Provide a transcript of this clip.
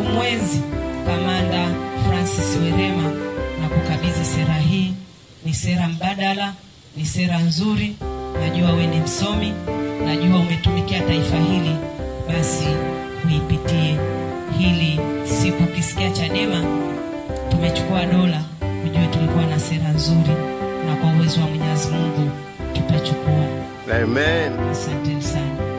Umwezi Kamanda Francis Werema na kukabidhi sera hii. Ni sera mbadala, ni sera nzuri. Najua we ni msomi, najua umetumikia taifa hili, basi kuipitie hili. Siku ukisikia Chadema tumechukua dola, ujue tulikuwa na sera nzuri, na kwa uwezo wa Mwenyezi Mungu tutachukua. Amen. Asante sana.